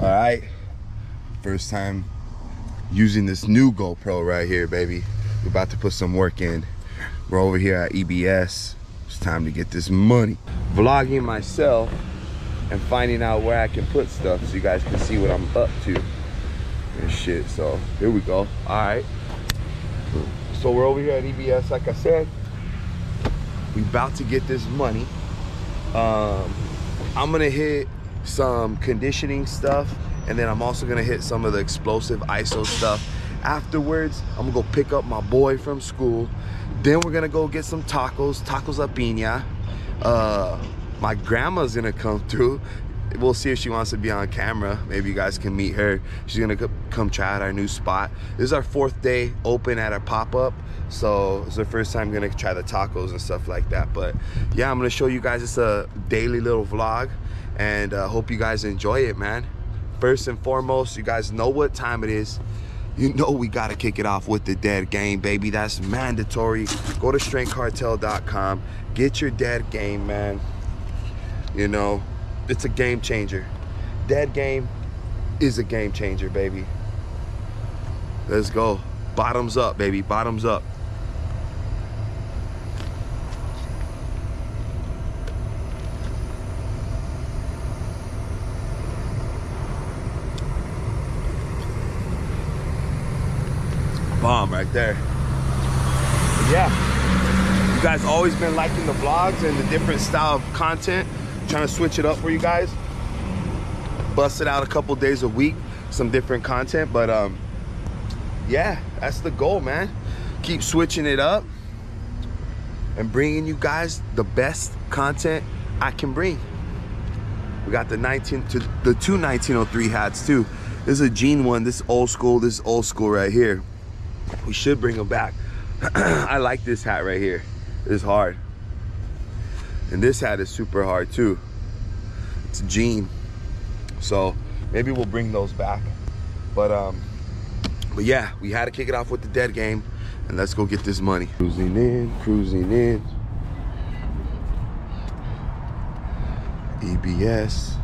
All right, first time using this new GoPro right here, baby. We're about to put some work in. We're over here at EBS. It's time to get this money. Vlogging myself and finding out where I can put stuff so you guys can see what I'm up to and shit. So here we go. All right. So we're over here at EBS, like I said. We about to get this money. Um, I'm gonna hit some conditioning stuff and then I'm also gonna hit some of the explosive ISO stuff. Afterwards, I'm gonna go pick up my boy from school. Then we're gonna go get some tacos, tacos a piña. Uh, my grandma's gonna come through. We'll see if she wants to be on camera. Maybe you guys can meet her. She's gonna come try out our new spot. This is our fourth day open at our pop-up. So it's the first time I'm gonna try the tacos and stuff like that. But yeah, I'm gonna show you guys it's a daily little vlog and uh, hope you guys enjoy it, man. First and foremost, you guys know what time it is. You know we gotta kick it off with the dead game, baby. That's mandatory. Go to strengthcartel.com. Get your dead game, man. You know, it's a game changer. Dead game is a game changer, baby. Let's go. Bottoms up, baby. Bottoms up. bomb right there. But yeah, you guys always been liking the vlogs and the different style of content. Trying to switch it up for you guys. Bust it out a couple days a week, some different content. But um, yeah, that's the goal, man. Keep switching it up and bringing you guys the best content I can bring. We got the 19 to the two 1903 hats too. This is a jean one. This old school. This old school right here. We should bring them back. I like this hat right here. It's hard. And this hat is super hard too. It's a jean. So maybe we'll bring those back. But um, but yeah, we had to kick it off with the dead game and let's go get this money. Cruising in, cruising in. EBS.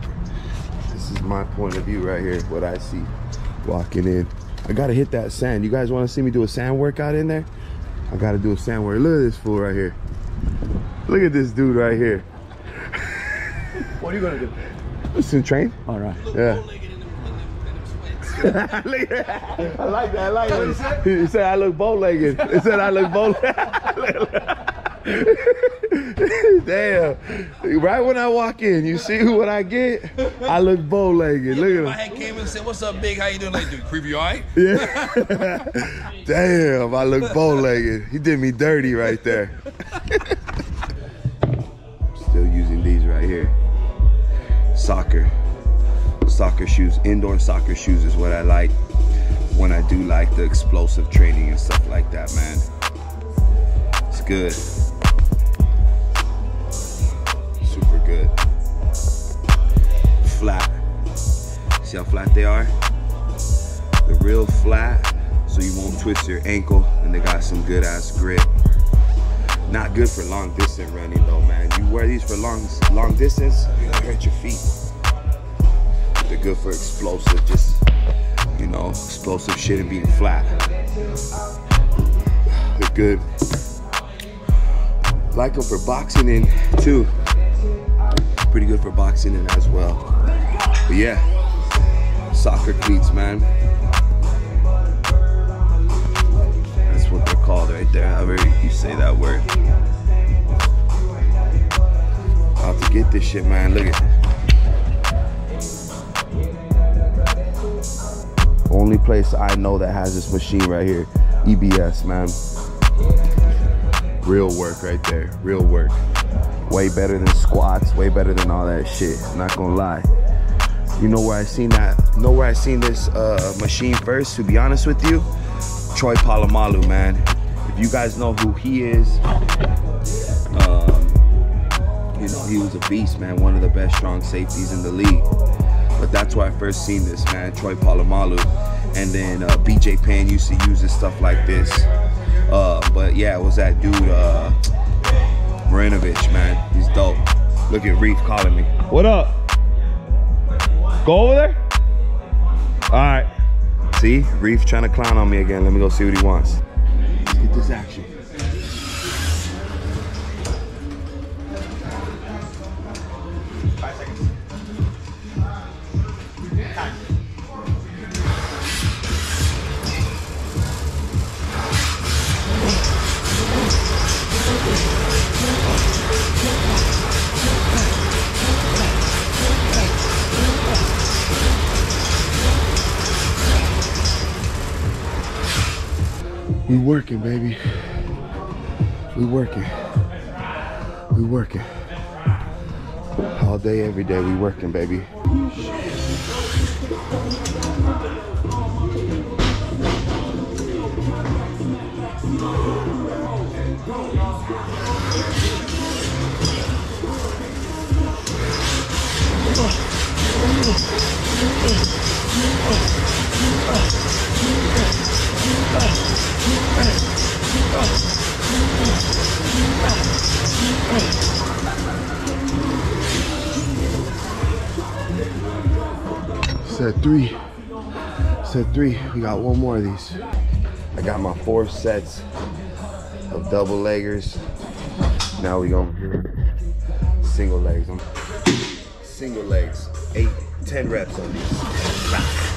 This is my point of view right here, what I see walking in. I gotta hit that sand. You guys wanna see me do a sand workout in there? I gotta do a sand workout. Look at this fool right here. Look at this dude right here. what are you gonna do? Listen, train. All right. Yeah. I like that. I like that. He said I look bow-legged. He said I look bow Damn. Right when I walk in, you see what I get? I look bow-legged. Look at him. My head came and said, what's up, big? How you doing? Like, dude, creepy, all right? Yeah. Damn, I look bow-legged. He did me dirty right there. Still using these right here. Soccer. Soccer shoes, indoor soccer shoes is what I like when I do like the explosive training and stuff like that, man. It's good. Good. Flat. See how flat they are? They're real flat, so you won't twist your ankle, and they got some good ass grip. Not good for long distance running though, man. You wear these for long long distance, you're gonna hurt your feet. They're good for explosive, just you know, explosive shit and being flat. They're good. Like them for boxing in too. Pretty good for boxing in as well. But yeah, soccer cleats, man. That's what they're called right there. However you say that word. About to get this shit, man. Look at Only place I know that has this machine right here. EBS, man. Real work right there. Real work. Way better than squats. Way better than all that shit. Not gonna lie. You know where I seen that? Know where I seen this uh, machine first? To be honest with you, Troy Polamalu, man. If you guys know who he is, um, you know he was a beast, man. One of the best strong safeties in the league. But that's where I first seen this, man. Troy Polamalu, and then uh, BJ Penn used to use this stuff like this. Uh, but yeah, it was that dude, uh, Marinovich, man. He's dope. Look at Reef calling me. What up? Go over there? All right. See, Reef trying to clown on me again. Let me go see what he wants. Let's get this action. We working, baby. We working. We working. All day, every day, we working, baby. Set three. Set three. We got one more of these. I got my four sets of double leggers. Now we gonna single legs. Single legs. Eight, ten reps on these.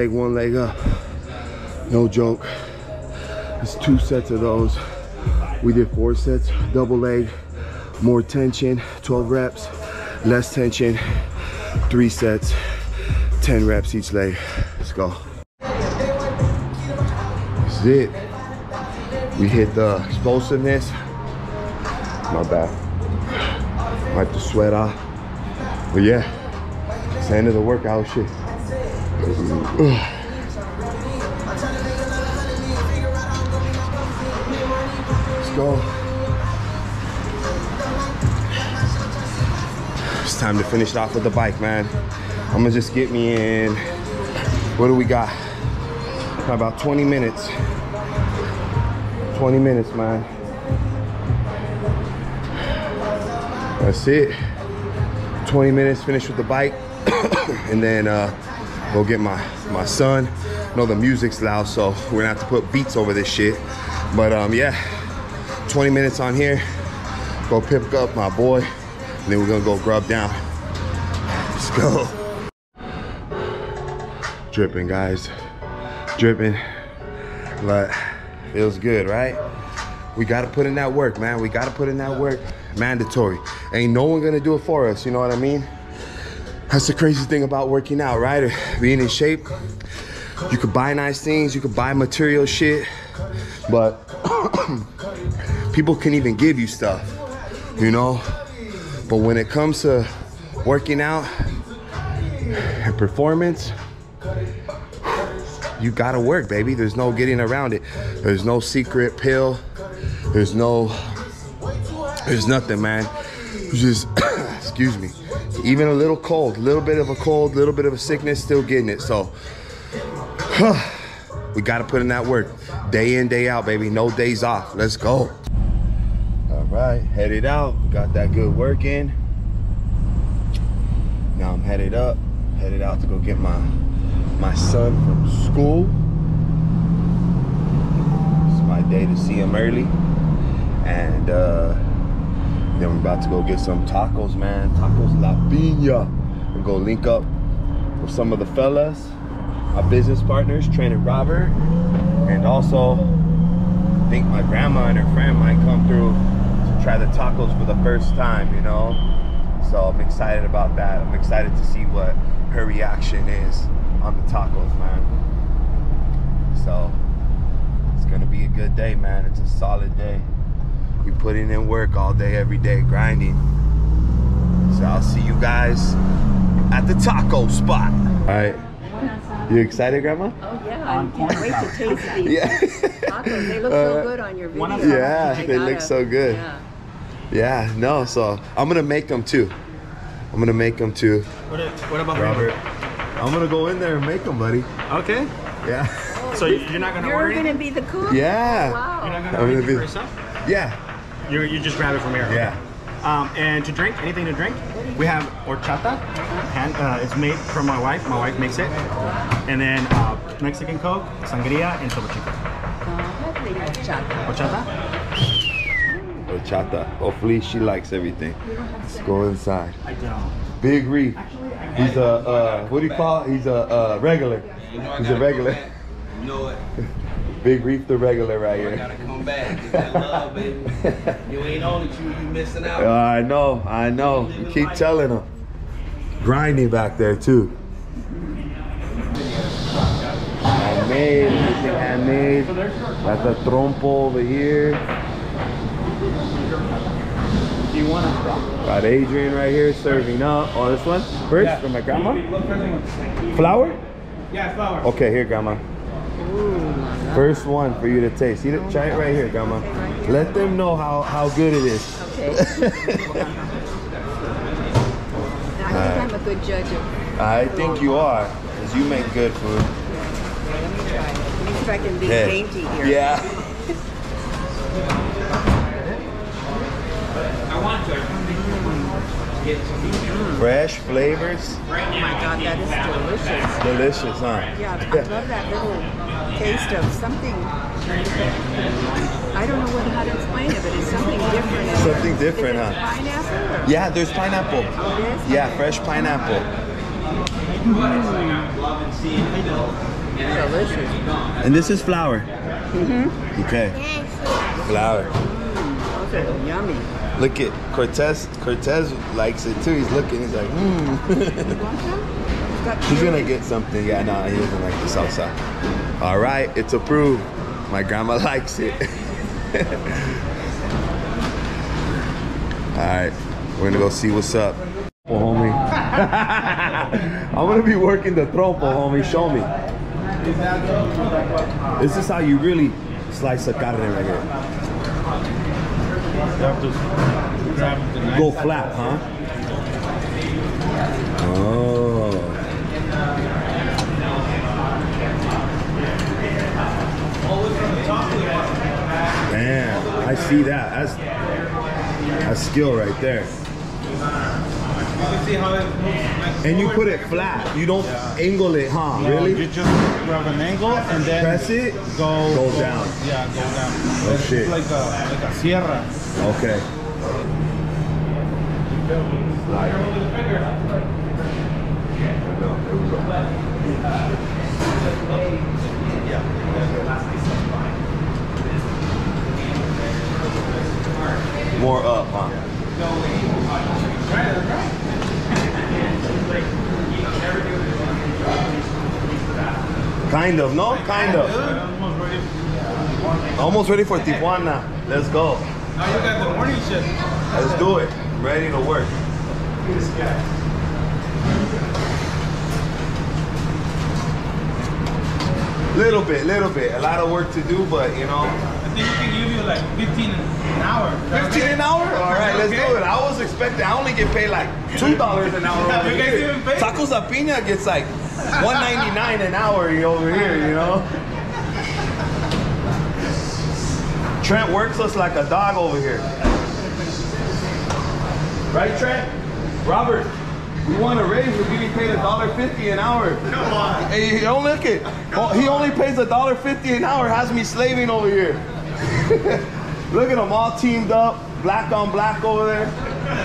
Leg, one leg up. No joke. It's two sets of those. We did four sets, double leg, more tension, 12 reps, less tension, three sets, 10 reps each leg. Let's go. This is it. We hit the explosiveness. My bad. Wipe the sweat off. But yeah, it's the end of the workout shit. Let's go. It's time to finish it off with the bike, man. I'm gonna just get me in. What do we got? About 20 minutes. 20 minutes, man. That's it. 20 minutes, finish with the bike, and then uh, go get my my son. I know the music's loud, so we're gonna have to put beats over this shit. But um, yeah, 20 minutes on here. Go pick up my boy, and then we're gonna go grub down. Let's go. Dripping, guys. Dripping, but feels good, right? We gotta put in that work, man. We gotta put in that work. Mandatory. Ain't no one gonna do it for us, you know what I mean? That's the crazy thing about working out, right? Being in shape. You could buy nice things, you could buy material shit, but people can even give you stuff, you know? But when it comes to working out and performance, you gotta work, baby. There's no getting around it. There's no secret pill. There's no, there's nothing, man. Just, excuse me, even a little cold, a little bit of a cold, a little bit of a sickness, still getting it. So, we gotta put in that work. Day in, day out, baby. No days off. Let's go. All right, headed out. Got that good work in. Now I'm headed up, headed out to go get my my son from school. It's my day to see him early. And uh, then we're about to go get some tacos, man. Tacos La Piña. And go link up with some of the fellas, my business partners, and Robert. And also, I think my grandma and her friend might come through to try the tacos for the first time, you know? So I'm excited about that. I'm excited to see what her reaction is on the tacos, man. So it's gonna be a good day, man. It's a solid day. We putting in work all day, every day, grinding. So I'll see you guys at the taco spot. All right. You excited, Grandma? Oh yeah, I can't wait to taste these Yeah. tacos. They look so Uh, good on your video. Yeah, I they look gotta- so good. Yeah. Yeah, no, so I'm gonna make them too. I'm gonna make them too. What, what about Robert. I'm gonna go in there and make them, buddy. Okay. Yeah. So you- you're not gonna You're gonna be the cook? Yeah. Wow. You're not gonna I'm gonna be- for yourself? Yeah. You you just grab it from here. okay. Yeah. Um, and to drink, anything to drink, we have horchata. Hand, uh, it's made from my wife. My wife makes it. And then uh, Mexican Coke, sangria, and topo chico. Uh, lovely horchata. Horchata? Horchata. Hopefully she likes everything. Let's go inside. I don't. Big Reef. He's a uh, what do you call? it? He's a uh, regular. He's a regular. You know it. Big Reef, the regular right I here. gotta come back. Get that love, baby. You ain't on it, you you missing out. Oh, I know, I know. You keep telling him. Grinding back there too. Handmade, everything handmade. Got the trompo over here. Do you want to? Got Adrian right here serving up. Oh, this one? First from my grandma? Flour? Yeah, flour. Okay, here, grandma. First one for you to taste. See, try it right here, grandma. Let them know how, how good it is. Okay. I think I'm a good judge of. I think you are, because you make good food. Let me try it. Let me see if I can be Yeah. dainty here. Yeah. Fresh flavors, Oh my God, that is delicious. delicious, huh? Yeah, I love that little taste of something. I don't know what, how to explain it, but it's something different. Something different, huh? Pineapple? or- Yeah, there's pineapple. Oh? Yeah, Okay. fresh pineapple. Delicious. And this is flour. Mm-hmm. Okay. Flour. Those yummy. Look at Cortez. Cortez likes it too. He's looking. He's like, hmm. You want some? It's got He's gonna get something. Yeah, no, he doesn't like the salsa. All right, it's approved. My grandma likes it. All right, we're gonna go see what's up. Oh, homie. I'm gonna be working the trompo, homie. Show me. This is how you really slice a carne right here. Have the Go flat, huh? Oh. Damn, I see that. That's that's skill right there. And you put it flat. You don't angle it, huh? No, Really? You just grab an angle and then Press it. go Go down. Yeah, go down. Oh, it's shit. like a like a sierra. Okay. More up, huh? Kind of, no? Kind of. Almost ready for Tijuana. Let's go. Now you got the morning shift. Let's do it. I'm ready to work. Little bit, little bit. A lot of work to do, but you know. I think we can give you like 15 an hour. 15 an hour? All right, let's do it. I was expecting, I only get paid like $2 an hour you guys even? Tacos La Piña gets like 199 an hour over here, you know? Trent works us like a dog over here. Right, Trent? Robert, we want a raise. We're getting paid a dollar fifty an hour. Come on. Hey, don't look it. Oh, He only pays a dollar fifty an hour. Has me slaving over here. look at them all teamed up, black on black over there.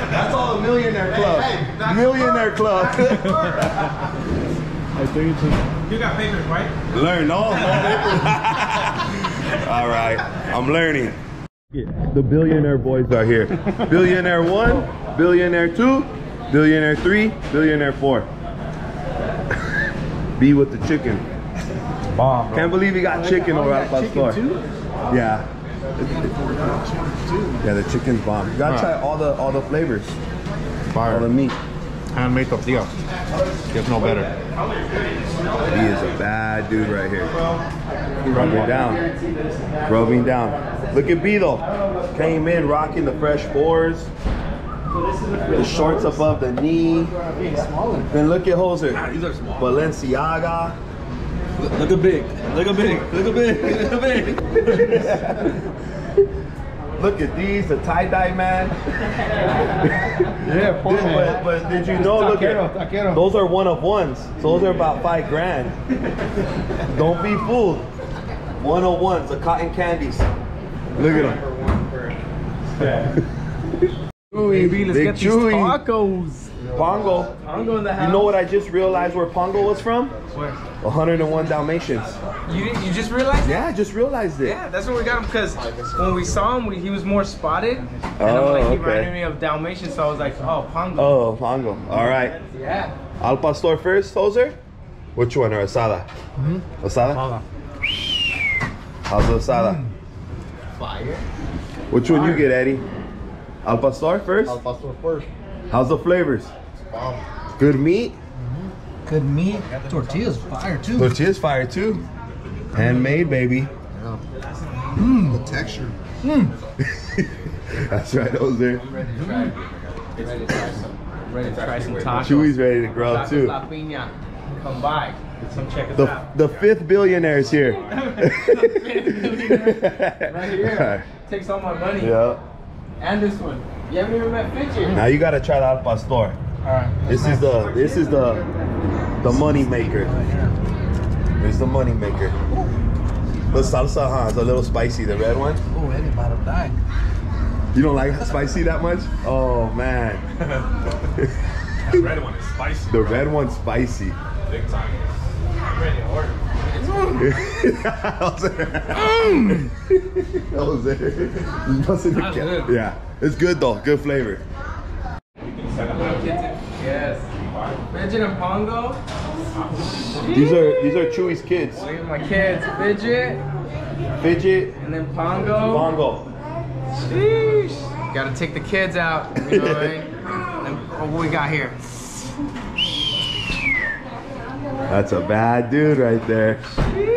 That's all the millionaire club. millionaire club. I think it's a, You got papers, right? Learn all. all right, I'm learning. The billionaire boys are here. Billionaire one, billionaire two, Billionaire three, billionaire four. Be with the chicken. Bomb, Can't believe he got chicken over at the store. Yeah. Yeah, the chicken's bomb. You gotta Huh. try all the all the flavors, Fire. all the meat. Handmade tortilla. Gets no better. He is a bad dude right here. Rubbing down. Rubbing down. Look at B though. Came in rocking the fresh fours. The shorts above the knee. Then look at Hoser. These are. Balenciaga. Look at big. Look at big. Look at big. Look at big. Look at these, the tie-dye man. Yeah, Did- but, but did you know, look at, those are one of ones. So those are about five grand. Don't be fooled. One of ones, the cotton candies. Look at them. Baby, let's Big get these Chewy. tacos. Pongo. Pongo in the house. You know what I just realized where Pongo was from? Where? 101 Dalmatians. You, you just realized? Yeah, I just realized it. Yeah, that's where we got him because when we saw him, we, he was more spotted. And Oh, I'm like, oh, he okay. reminded me of Dalmatian, so I was like, oh, Pongo. Oh, Pongo. All right. Yeah. Al Pastor first, Hoser? Which one, or Asada? Mm-hmm. Asada? How's the Asada? Mm. Fire. Which one you get, Eddie? Al Pastor first? Al pastor first. How's the flavors? Good meat? Good meat. Tortillas fire too. Tortilla's fire too. Handmade, baby. Mmm. The texture. Mmm. That's right, Hoser. Ready to try some. Ready to try some tacos. Chewy's ready to grow Tacos too. La Piña. Come by. Come check us The, out. the fifth billionaire is here. Right here. Takes all my money. Yeah. And this one. You haven't even met Fitch Now you gotta try the Al Pastor. Alright. This is the this is the the money maker. It's the money maker. The salsa, huh? It's a little spicy. The red one. Oh, Eddie about to die. You don't like spicy that much? Oh man. The red one is spicy. The red one's spicy. Big time. That was it. You busted the That's cap. good. Yeah, it's good though. Good flavor. Yes. Fidget and Pongo. These are these are Chewy's kids. Look at my kids. Fidget Fidget, and then Pongo. Pongo. Sheesh. Gotta take the kids out. You know what I mean? And oh, what we got here? That's a bad dude right there.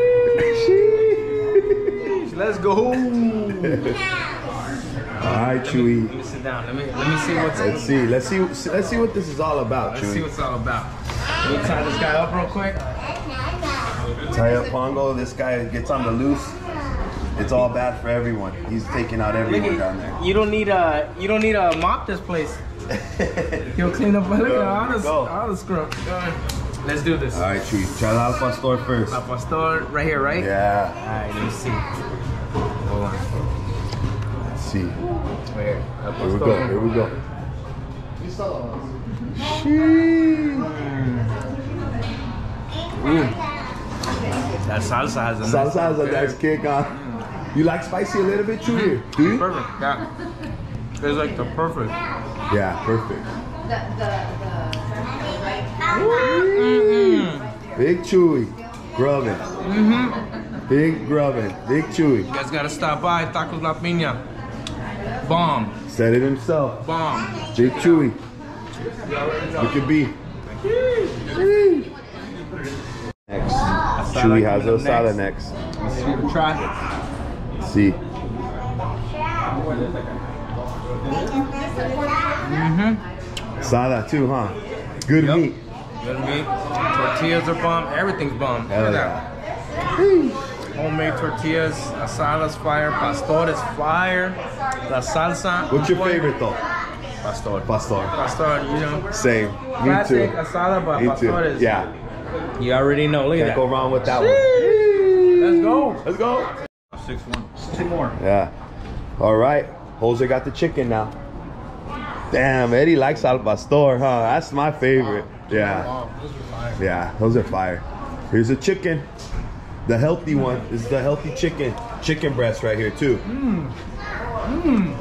Let's go. All right, Chewy. Let me sit down. Let me let me see what's Let's see. Let's see. Let's see what this is all about, let's see what's all about. Let me tie this guy up real quick. Tie up Pongo. This guy gets on the loose. It's all bad for everyone. He's taking out everyone down there. you don't need a you don't need a mop this place. He'll clean up. Look at all the Go. all the scrub. Let's do this. All right, Chewy. Try the Al Pastor first. La Pastor right here, right? Yeah. Alright, let me see. Hold on. Let's see. Right here. La Here we go. Here we go. Mm. That salsa has a nice Salsa has a nice kick on. You like spicy a little bit, Chewy? Do you? perfect. Yeah. It's like the perfect. Yeah, perfect. Big Chewy. Grubbing. Big grubbing. Big Chewy. You guys gotta stop by Tacos La Piña. Bomb. Said it himself. Bomb. Big Chewy. Look at B. Next. Chewy has a salad next. Let's see what we try. Let's see. Mm-hmm. Sada too, huh? Good Yup. meat. Good meat. Tortillas are bomb. Everything's bomb. Hell Look at yeah. that. Homemade tortillas. Asada's fire. pastores fire. La salsa. What's your favorite though? Pastor. Pastor. Pastor, you know. Same. Me Classic too. asada, but Me pastor too. Yeah. You already know. Look Can't at go wrong with that one. Let's go. Let's go. Six one. Two more. Yeah. All right. Jose got the chicken now. Damn, Eddie likes Al Pastor, huh? That's my favorite. Yeah. Yeah, those are fire. Here's a chicken. The healthy one this is the healthy chicken. Chicken breast right here, too. Mmm. Mmm.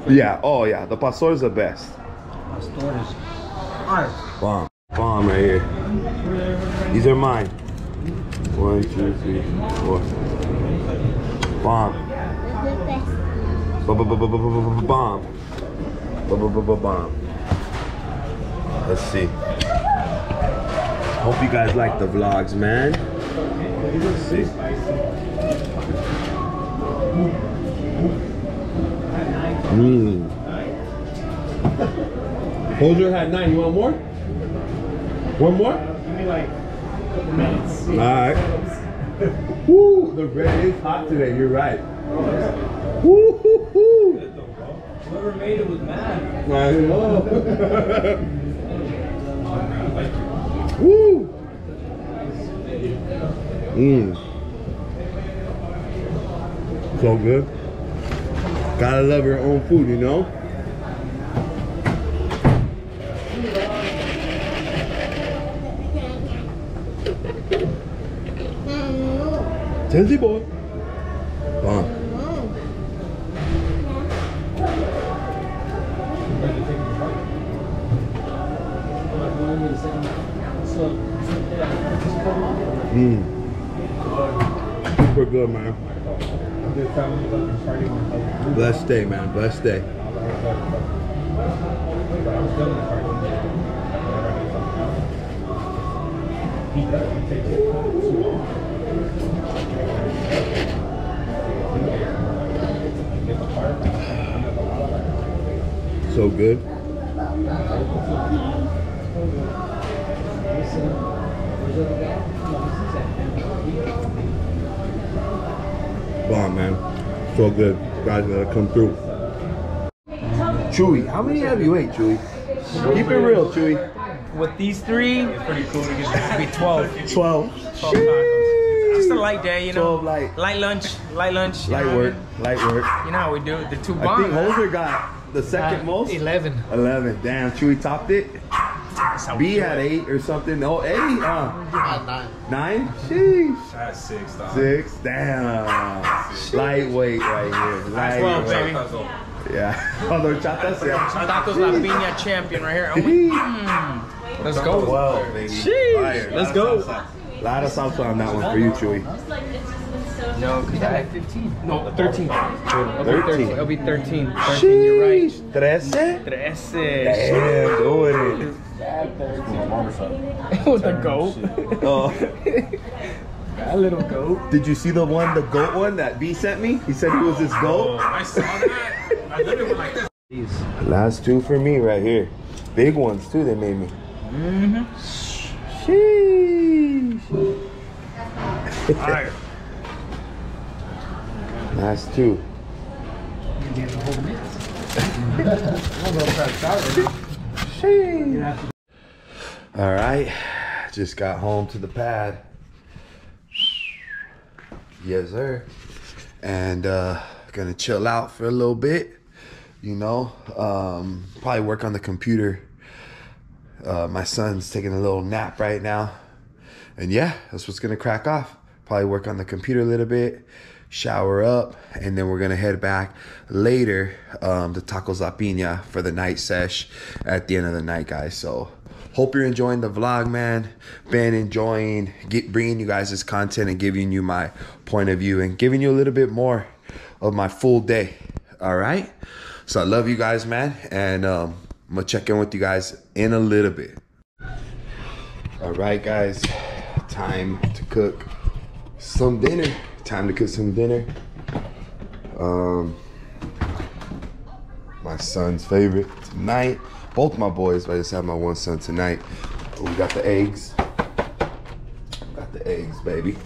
Pastor. Yeah, oh yeah, the pastor is the best. Pastor is art. Bomb. Bomb right here. These are mine. One, two, three, four. Bomb. Bomb. Bomb. Bomb. Let's see. Hope you guys like the vlogs, man. Let's see. Mmm. Hold your hat nine. You want more? One more? minutes. All right. Woo, the bread is hot today. You're right. Woo hoo hoo. Whoever made it was mad. I know. Woo. Mmm. So good. Gotta love your own food, you know? Tildy boy. Bomb. Mmm. Super good, man. Blessed day, man. Blessed day. Ooh. So good. Wow, man. So good. Guys gotta come through. Chewy, how many have you ate, Chewy? Keep it real, Chewy. With these three, pretty cool. to get to be 12. 12. 12 light day, you know. light. Light lunch, light lunch. Light work, light work. You know how we do it. The two bombs. I think Holzer got the second uh, most. 11. 11. Damn, Chewy topped it. B had it. eight or something. Oh, eight. Uh, nine. Nine? Sheesh. I had six, dog. Six. Damn. Lightweight right here. Lightweight. 12, baby. Yeah. Although Chatas, yeah. Chatas La Piña champion right here. Oh, we, mm. Let's go. 12, baby. Let's go. A lot of salsa on that one for you, Chewy. No, because I have 15. No, 13. 13. It'll be 13. 13, you're right. 13. 13. Damn, doing it. With the goat. Oh. That little goat. Did you see the one, the goat one that B sent me? He said he was his goat. Oh, I saw that. I literally went like this. Last two for me right here. Big ones too, they made me. Mm -hmm. Sheesh. Fire. That's two. All right. Just got home to the pad. Yes, sir. And uh, gonna chill out for a little bit. You know, um, probably work on the computer uh, my son's taking a little nap right now. And yeah, that's what's going to crack off. Probably work on the computer a little bit, shower up, and then we're going to head back later um, to Tacos La Piña for the night sesh at the end of the night, guys. So hope you're enjoying the vlog, man. Been enjoying get, bringing you guys this content and giving you my point of view and giving you a little bit more of my full day. All right. So I love you guys, man. And, um, I'm gonna check in with you guys in a little bit. All right, guys, time to cook some dinner. Time to cook some dinner. Um, my son's favorite tonight. Both my boys, but I just have my one son tonight. We got the eggs. Got the eggs, baby.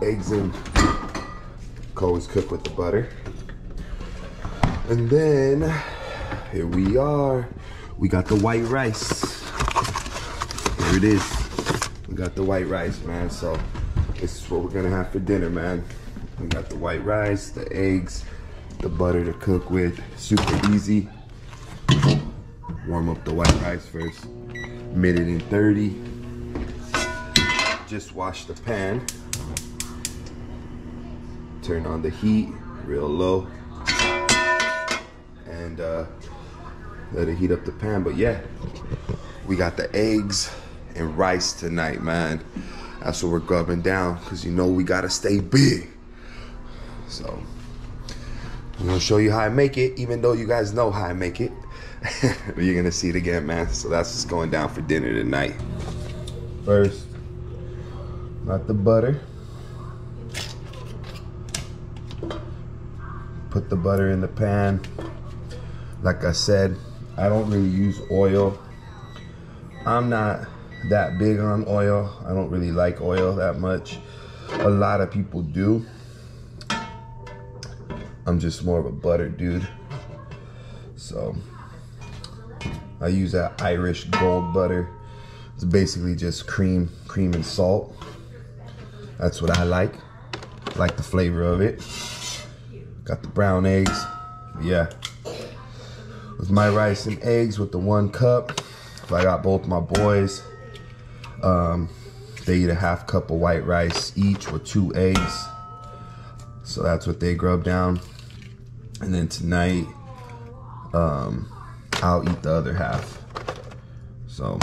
Eggs and Cole's cook with the butter. And then here we are. We got the white rice. Here it is. We got the white rice, man. So this is what we're gonna have for dinner, man. We got the white rice, the eggs, the butter to cook with. Super easy. Warm up the white rice first. Minute and 30. Just wash the pan. Turn on the heat real low. And uh, let it heat up the pan. But yeah, we got the eggs and rice tonight, man. That's what we're grubbing down because you know we gotta stay big. So I'm gonna show you how I make it, even though you guys know how I make it. but you're gonna see it again, man. So that's what's going down for dinner tonight. First, not the butter. Put the butter in the pan. Like I said, I don't really use oil. I'm not that big on oil. I don't really like oil that much. A lot of people do. I'm just more of a butter dude. So I use that Irish gold butter. It's basically just cream, cream and salt. That's what I like. Like the flavor of it. Got the brown eggs. Yeah. With my rice and eggs with the one cup. I got both my boys, um, they eat a half cup of white rice each with two eggs. So that's what they grub down. And then tonight, um, I'll eat the other half. So,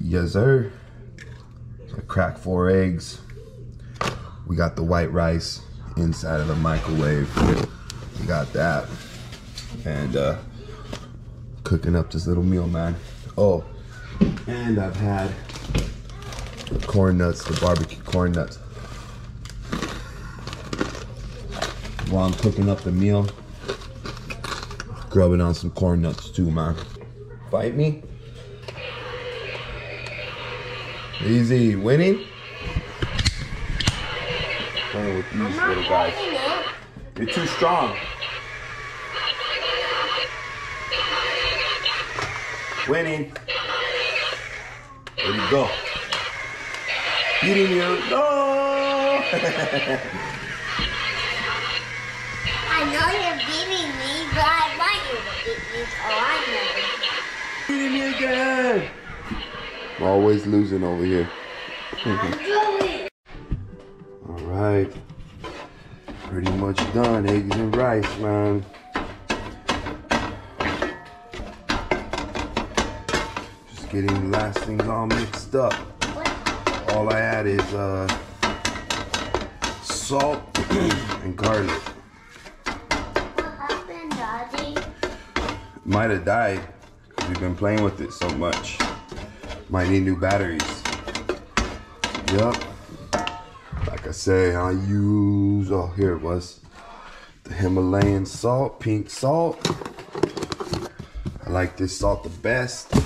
yes sir. I crack four eggs. We got the white rice inside of the microwave. We got that. And uh, cooking up this little meal, man. Oh, and I've had the corn nuts, the barbecue corn nuts. While I'm cooking up the meal, grubbing on some corn nuts too, man. Fight me? Easy, winning? Playing with these little guys. You're too strong. Winning. Where'd he go? Beating you. No! I know you're beating me, but I want you to beat me, so I know. Beating me again. I'm always losing over here. All right. Pretty much done. Eggs and rice, man. Just getting last things all mixed up. All I add is uh, salt and garlic. Might have died because we've been playing with it so much. Might need new batteries. Yup. Like I say, I use, oh, here it was. The Himalayan salt, pink salt. I like this salt the best.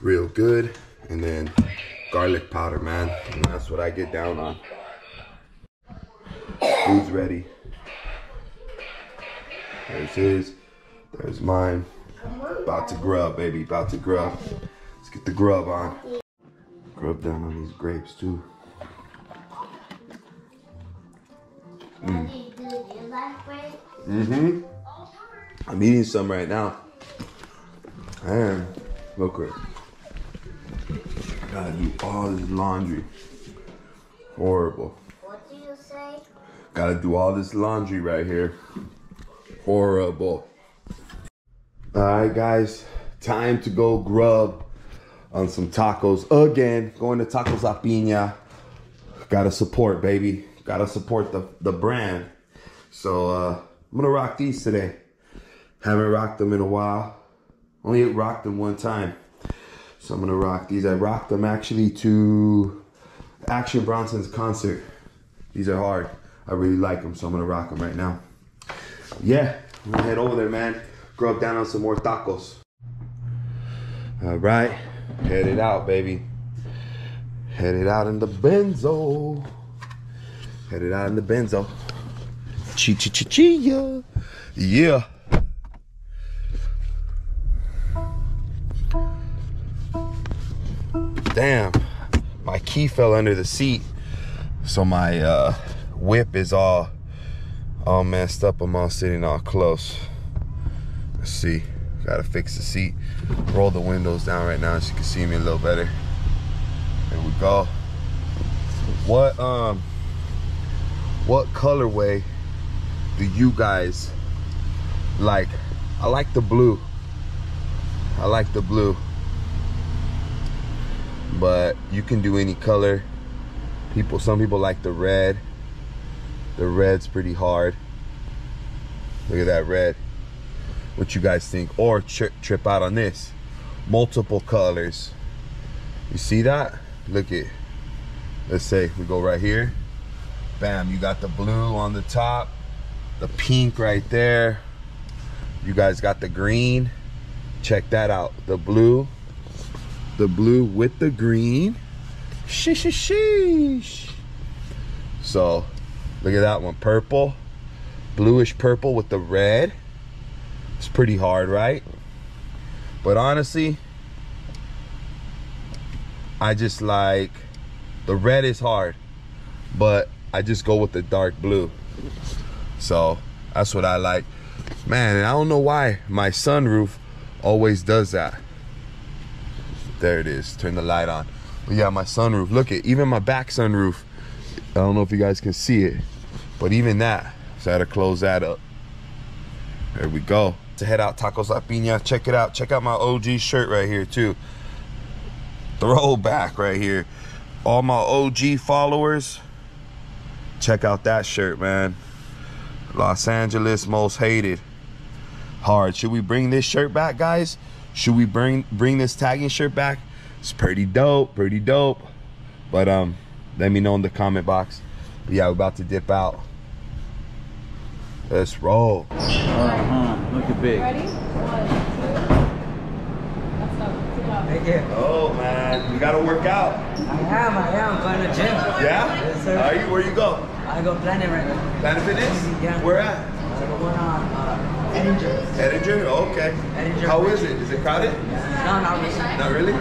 Real good. And then garlic powder, man. And that's what I get down on. Food's ready. There's his. There's mine. About to grub, baby. About to grub. Let's get the grub on. Grub down on these grapes too. Bread? Mm-hmm. I'm eating some right now. And look at Gotta do all this laundry. Horrible. What do you say? Gotta do all this laundry right here. Horrible. Alright guys, time to go grub on some tacos again. Going to Tacos La Piña. Gotta support, baby. Gotta support the, the brand. So uh, I'm gonna rock these today. Haven't rocked them in a while. Only rocked them one time. So I'm gonna rock these. I rocked them actually to Action Bronson's concert. These are hard. I really like them, so I'm gonna rock them right now. Yeah, I'm gonna head over there, man. Grub down on some more tacos. All right, headed out, baby. Headed out in the benzo. Headed out in the benzo. Chi chi chi chi yeah. Yeah. Damn, my key fell under the seat, so my uh, whip is all all messed up. I'm all sitting all close. Let's see. Gotta fix the seat. Roll the windows down right now so you can see me a little better. There we go. What um what colorway do you guys like? I like the blue. I like the blue. But you can do any color. People, some people like the red. The red's pretty hard. Look at that red. What you guys think? Or tri trip out on this. Multiple colors. You see that? Look it Let's say we go right here. Bam, you got the blue on the top, the pink right there. You guys got the green. Check that out. The blue. The blue with the green. Sheesh, sheesh. So, look at that one. Purple. Bluish purple with the red. It's pretty hard, right? But honestly, I just like the red is hard, but I just go with the dark blue. So that's what I like. Man, and I don't know why my sunroof always does that. There it is. Turn the light on. But yeah, my sunroof. Look at even my back sunroof. I don't know if you guys can see it, but even that. So I had to close that up. There we go. To head out Tacos La Piña. Check it out. Check out my OG shirt right here too. Throwback right here. All my OG followers. Check out that shirt, man. Los Angeles most hated. Hard. Should we bring this shirt back, guys? Should we bring bring this tagging shirt back? It's pretty dope, pretty dope. But um, let me know in the comment box. But yeah, we're about to dip out. Let's roll. Uh-huh. Look at big. Thank you. Oh man, you gotta work out. I am, I am going to gym. Yeah? Yes, sir. Are you? Where you go? I go Planet right now. Planet Fitness? Yeah. Where at? I go on uh, Edinger. Edinger? Oh, okay. Edinger. How is it? Is it crowded? No, not really. Not really?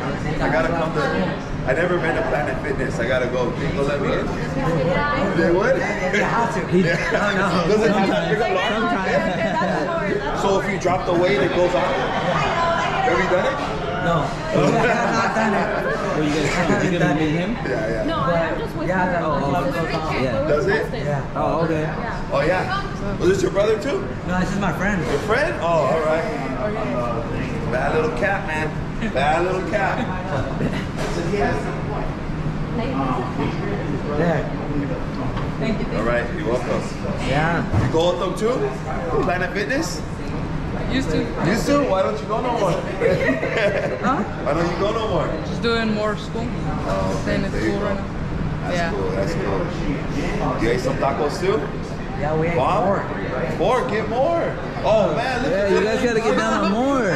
I gotta come to. I never been to Planet Fitness. I gotta go. Can you go let me in? They would? You have to. Yeah. No, no. Does it have that big alarm? Sometimes. So if you drop the weight, it goes off? Have you done it? No. I have not done it. Where you guys from? You gonna meet him? Yeah, yeah. No, I'm just with Yeah, her. that Oh, club oh, goes on. Yeah. Does it? Yeah. Oh, okay. Oh yeah. Was this your brother too? No, this is my friend. Your friend? Oh, all right. Uh, bad little cat, man. Bad little cat. Yeah. Thank you. All right, you're welcome. Yeah. You go with them too? Planet Fitness? Used to. Used to? Why don't you go no more? Huh? Why don't you go no more? Just doing more school. Oh, Staying at there you school right now. That's Yeah. cool, that's cool. You ate some tacos too? Yeah, we ate four. Four, get more. Oh man, look Yeah, at you guys gotta get down on more.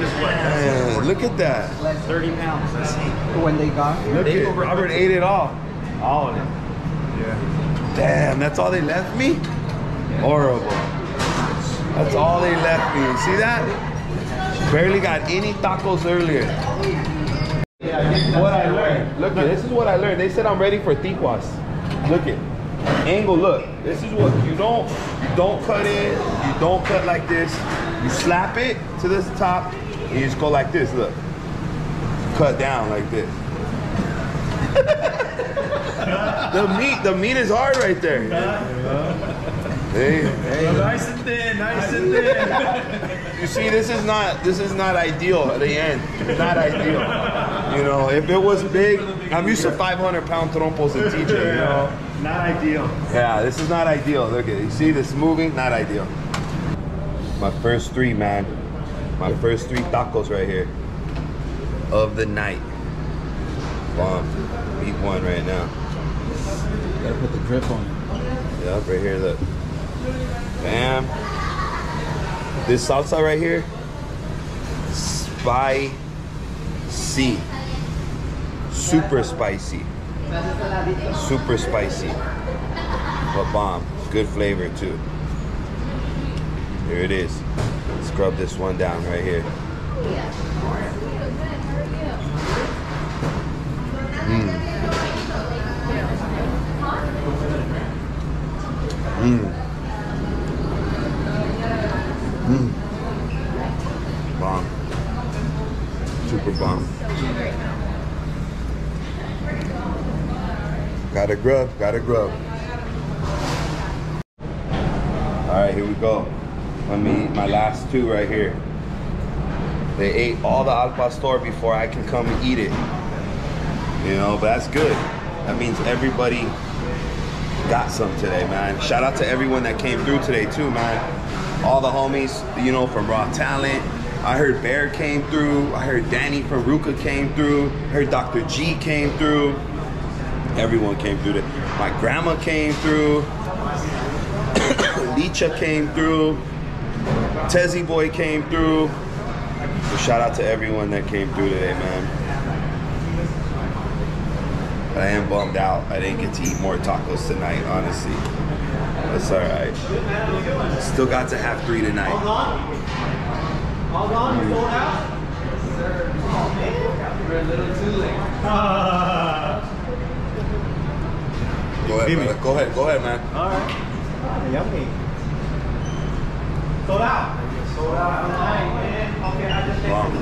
Man, look at that. 30 pounds. Let's see. When they got Look at Robert ate it all. All of it. Yeah. Damn, that's all they left me? Horrible. That's all they left me. See that? Barely got any tacos earlier. What I learned. Look, this is what I learned. They said I'm ready for tiquas. Look it. Angle, look. This is what you don't you don't cut in, you don't cut like this. You slap it to this top, and you just go like this, look. Cut down like this. the meat, the meat is hard right there. Hey, Nice and thin, nice and thin. you see, this is not this is not ideal at the end. Not ideal. You know, if it was big, I'm used to 500 pound trompos in TJ. You know, Not ideal. yeah, this is not ideal. Look at. You see this moving? Not ideal. My first three, man. My first three tacos right here of the night. Bomb. Eat one right now. Gotta put the grip on. it. Yep, right here, look. Bam. This salsa right here, spicy. Super spicy. Super spicy. But bomb. Good flavor too. Here it is. Scrub this one down right here. Mmm. Mmm. Bomb. Super bomb. Gotta grub, gotta grub. All right, here we go. Let me eat my last two right here. They ate all the al pastor before I can come and eat it. You know, but that's good. That means everybody got some today, man. Shout out to everyone that came through today too, man. All the homies, you know, from Raw Talent. I heard Bear came through. I heard Danny from Ruka came through. heard Dr. G came through. Everyone came through. My grandma came through. Licha came through. Tezzy Boy came through. So shout out to everyone that came through today, man. But I am bummed out. I didn't get to eat more tacos tonight, honestly. That's all right. Still got to have three tonight. All gone? You sold out? We're a little too late. Go ahead, brother. Go ahead. Go ahead, man. All right. Yummy. Sold out. Sold out. Okay, I just Wow.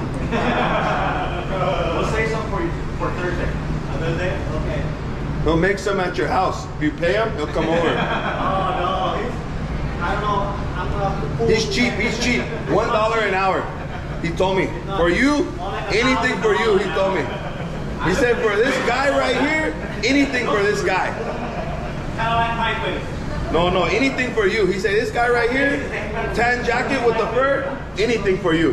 We'll say something for you for Thursday. Thursday? Okay. He'll make some at your house. If you pay him, he'll come over. Oh, no. He's, I don't know. He's cheap. He's cheap. One dollar an hour. He told me. For you, anything for you. He told me. He said for this guy right here, anything for this guy. No, no, anything for you. He said this guy right here, tan jacket with the fur, anything for you.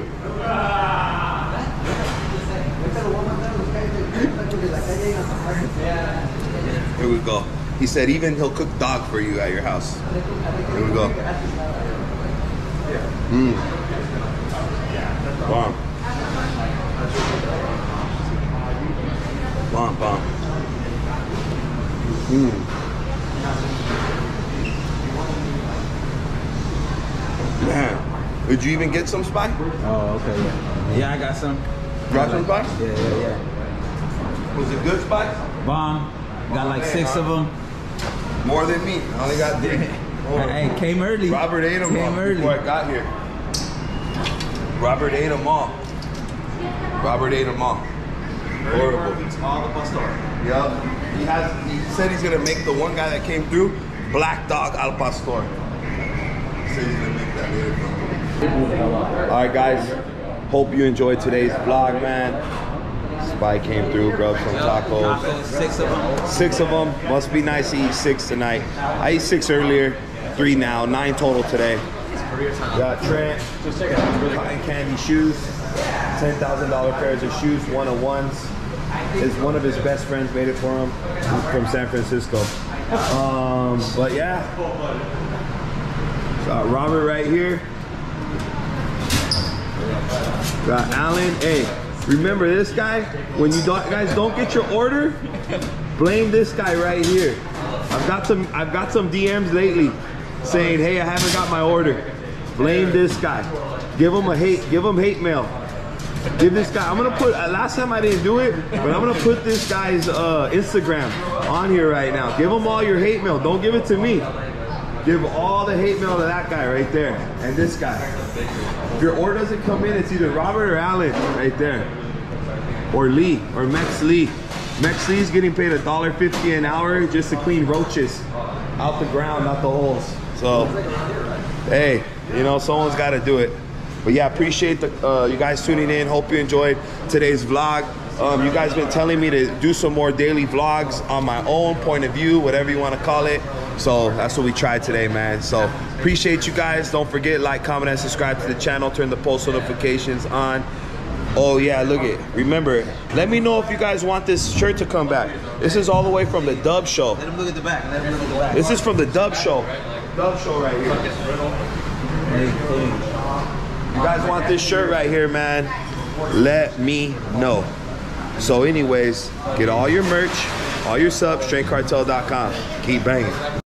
Here we go. He said even he'll cook dog for you at your house. Here we go. Mmm. Bomb. Bomb, bomb. Mmm. Man, did you even get some spy? Oh, okay, yeah. Yeah, I got some. Got some spy? Yeah, yeah, yeah. Was it good spy? Bomb. Got like six of them. More than me. I only got three. Hey, came early. Robert ate them Came all early. before I got here. Robert ate them all. Robert ate them all. Horrible. All the pastor. Yup. He has. He said he's gonna make the one guy that came through black dog al pastor. He said he's gonna make that later. All right, guys. Hope you enjoyed today's vlog, man. Spy came through, grabbed some tacos. Tacos, six of them. Six of them. Must be nice to eat six tonight. I ate six earlier, three now, nine total today. Got Trent, cotton candy shoes, ten thousand dollar pairs of shoes, one of ones. His one of his best friends made it for him from San Francisco. Um, but yeah, got Robert right here. Got Alan. Hey, remember this guy? When you don't, guys don't get your order, blame this guy right here. I've got some. I've got some DMs lately saying, "Hey, I haven't got my order." Blame this guy. Give him a hate. Give him hate mail. Give this guy. I'm gonna put. Last time I didn't do it, but I'm gonna put this guy's uh, Instagram on here right now. Give him all your hate mail. Don't give it to me. Give all the hate mail to that guy right there and this guy. If your order doesn't come in, it's either Robert or Alan right there. Or Lee, or Mex Lee. Mex Lee's getting paid $1.50 an hour just to clean roaches out the ground, not the holes. So, hey, you know, someone's got to do it. But yeah, appreciate the, uh, you guys tuning in. Hope you enjoyed today's vlog. Um, you guys been telling me to do some more daily vlogs on my own point of view, whatever you want to call it. So that's what we tried today, man. So appreciate you guys. Don't forget, like, comment, and subscribe to the channel. Turn the post notifications on. Oh yeah, look it. Remember, let me know if you guys want this shirt to come back. This is all the way from the Dub Show. Let him look at the back. Let him look at the back. This is from the Dub Show. Dub Show right here. You guys want this shirt right here, man? Let me know. So anyways, get all your merch, all your subs, strengthcartel.com. Keep banging.